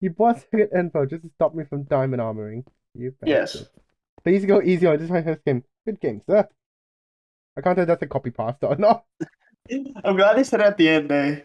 You bought secret info just to stop me from diamond armoring. You Yes. Please go easy on this my first game. Good game, sir. I can't tell if that's a copy pasta or not. I'm glad he said at the end, eh?